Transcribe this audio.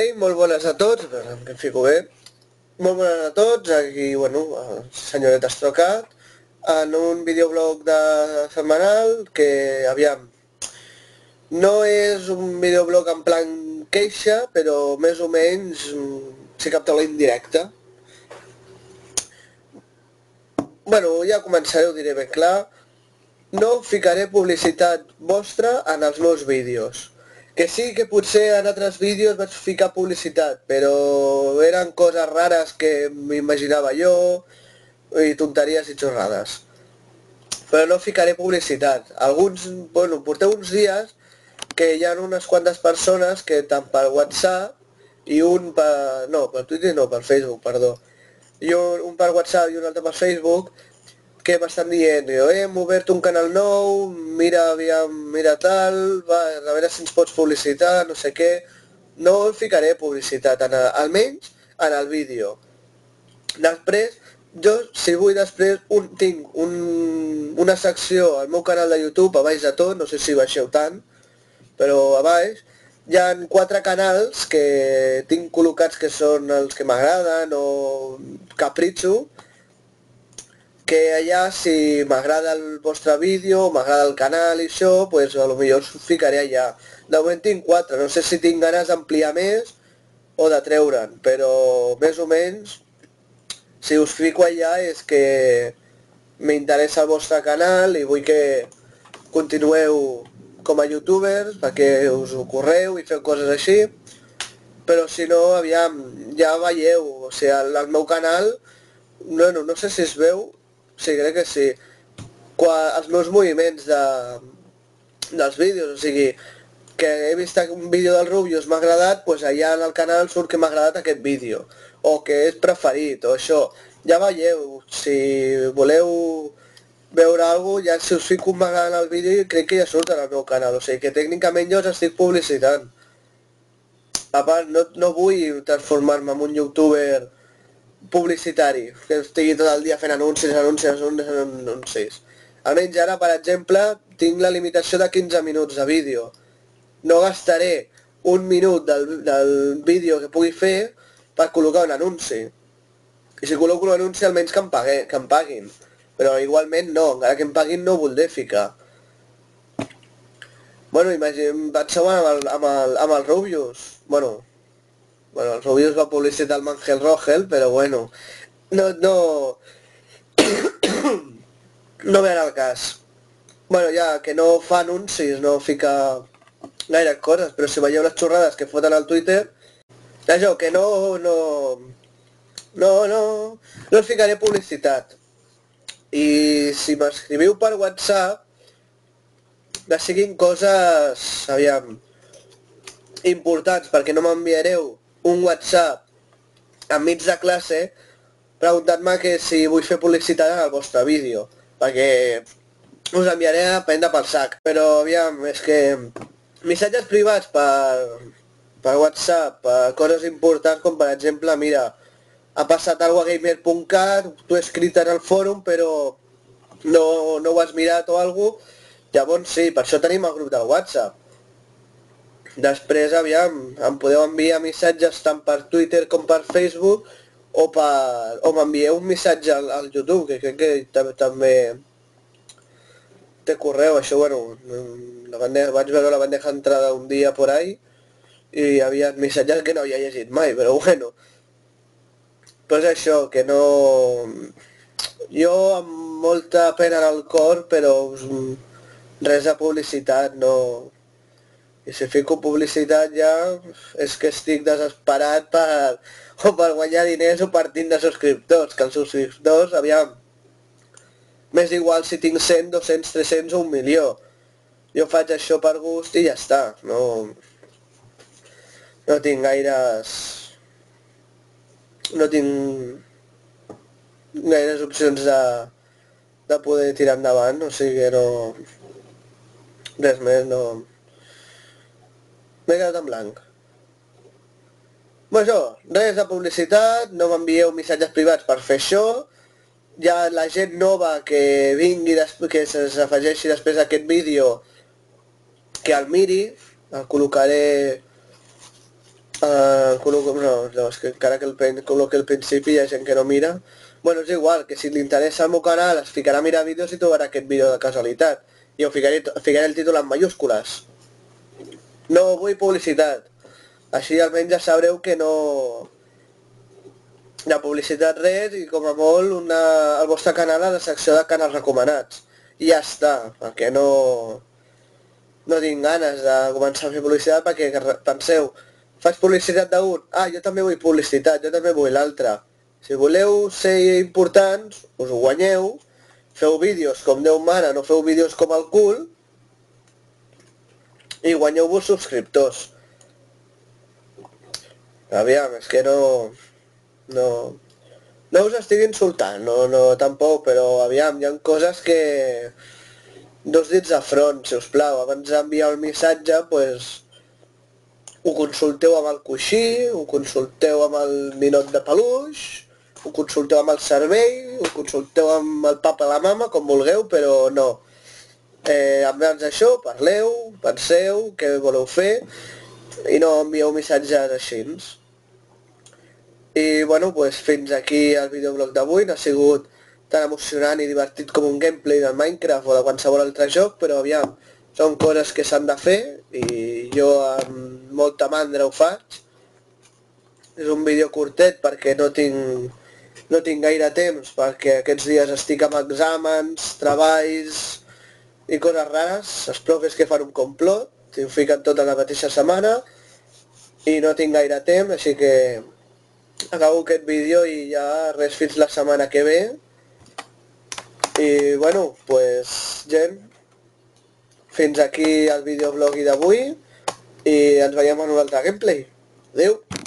Ei, molt bones a tots, però em fico bé. Molt bones a tots, aquí, bueno, senyoret Estrocat, en un videoblog de setmanal que, aviam, no és un videoblog en plan queixa, però més o menys s'hi capta la indirecta. Bueno, ja començaré, ho diré ben clar. No ficaré publicitat vostra en els meus vídeos que sí que potser en altres vídeos vaig ficar publicitat, però eren coses rares que m'imaginava jo i tonteries i xorrades. Però no ficaré publicitat. Alguns, bueno, porteu uns dies que hi ha unes quantes persones que tant per WhatsApp i un per... no, per Twitter no, per Facebook, perdó. I un, un per WhatsApp i un altre per Facebook que m'estan dient, jo, eh, hem obert un canal nou, mira, aviam, mira tal, va, a veure si ens pots publicitar, no sé què. No ficaré publicitat, en, almenys en el vídeo. Després, jo, si vull després, un, tinc un, una secció al meu canal de YouTube, a baix de tot, no sé si baixeu tant, però a baix, hi ha quatre canals que tinc col·locats que són els que m'agraden o capritxo, que allà si m'agrada el vostre vídeo, m'agrada el canal i això, pues a lo millor us ficaré allà. De moment tinc 4, no sé si tinc ganes d'ampliar més o de treure'n, però més o menys si us fico allà és que m'interessa el vostre canal i vull que continueu com a youtubers perquè us ho correu i feu coses així però si no, aviam, ja veieu, o sigui, el, el meu canal, no, no, no sé si es veu, Sí, crec que sí. Quan els meus moviments de, dels vídeos, o sigui, que he vist un vídeo del Rubius m'ha agradat, doncs allà en el canal surt que m'ha agradat aquest vídeo, o que és preferit, o això. Ja veieu, si voleu veure alguna cosa, ja si us fico un m'agrada en el vídeo, crec que ja surt en el meu canal, o sigui que tècnicament jo us estic publicitant. A part, no, no vull transformar-me en un youtuber publicitari, que estigui tot el dia fent anuncis, anuncis, anuncis, anuncis. Almenys ara, per exemple, tinc la limitació de 15 minuts de vídeo. No gastaré un minut del, del vídeo que pugui fer per col·locar un anunci. I si col·loco un anunci almenys que em, pague, que em paguin. Però igualment no, encara que em paguin no ho voldré ficar. Bueno, imaginem, vaig amb el, amb el, amb el Rubius. Bueno, Bueno, els Rubius va publicitar el Mangel Rogel, però bueno, no, no, no ve al cas. Bueno, ja, que no fa anuncis, no fica gaire coses, però si veieu les xorrades que foten al Twitter, això, que no, no, no, no, no ficaré publicitat. I si m'escriviu per WhatsApp, que siguin coses, aviam, importants, perquè no m'enviareu un WhatsApp enmig de classe preguntant-me que si vull fer publicitat en el vostre vídeo, perquè us enviaré a prendre pel sac. Però, aviam, és que missatges privats per, per WhatsApp, per coses importants com per exemple, mira, ha passat alguna a gamer.cat, tu he escrit en el fòrum però no, no ho has mirat o alguna cosa, llavors sí, per això tenim el grup del WhatsApp. Després, aviam, em podeu enviar missatges tant per Twitter com per Facebook o, per, o m'envieu un missatge al, al YouTube, que crec que també, també té correu, això, bueno, la bandeja, vaig veure la bandeja entrada un dia por ahí i hi havia missatges que no havia llegit mai, però bueno. Però és això, que no... Jo amb molta pena en el cor, però res de publicitat, no i si fico publicitat ja és que estic desesperat per, o per guanyar diners o per tindre subscriptors, que els subscriptors, aviam, m'és igual si tinc 100, 200, 300 o un milió. Jo faig això per gust i ja està, no, no tinc gaires... no tinc gaires opcions de, de poder tirar endavant, o sigui que no... res més, no... M'he quedat en blanc. Bueno, això, res de publicitat, no m'envieu missatges privats per fer això, ja la gent nova que vingui, que s'afegeixi després d'aquest vídeo, que el miri, el col·locaré Uh, col·loco, no, no, és que encara que el col·loqui al principi hi ha gent que no mira. Bueno, és igual, que si li interessa el meu canal es ficarà a mirar vídeos i trobarà aquest vídeo de casualitat. I ho ficaré, ficaré el títol en mayúscules. No vull publicitat. Així almenys ja sabreu que no... De publicitat res i com a molt una, el vostre canal a la secció de canals recomanats. I ja està, perquè no... No tinc ganes de començar a fer publicitat perquè penseu, faig publicitat d'un, ah, jo també vull publicitat, jo també vull l'altre. Si voleu ser importants, us ho guanyeu, feu vídeos com Déu mana, no feu vídeos com el cul, i guanyeu-vos subscriptors. Aviam, és que no... No... No us estic insultant, no, no, tampoc, però aviam, hi ha coses que... Dos dits de front, si us plau, abans d'enviar el missatge, pues, ho consulteu amb el coixí, ho consulteu amb el ninot de peluix, ho consulteu amb el cervell, ho consulteu amb el papa i la mama, com vulgueu, però no. Eh, abans d'això, parleu, penseu, què voleu fer, i no envieu missatges així. I bueno, pues, fins aquí el videoblog d'avui, no ha sigut tan emocionant i divertit com un gameplay del Minecraft o de qualsevol altre joc, però aviam, són coses que s'han de fer i jo amb molta mandra ho faig. És un vídeo curtet perquè no tinc, no tinc gaire temps perquè aquests dies estic amb exàmens, treballs i coses rares. Els profes que fan un complot, s'hi fiquen tota la mateixa setmana i no tinc gaire temps, així que acabo aquest vídeo i ja res fins la setmana que ve. I bueno, pues gent, fins aquí el videoblog d'avui i ens veiem en un altre gameplay. Adéu!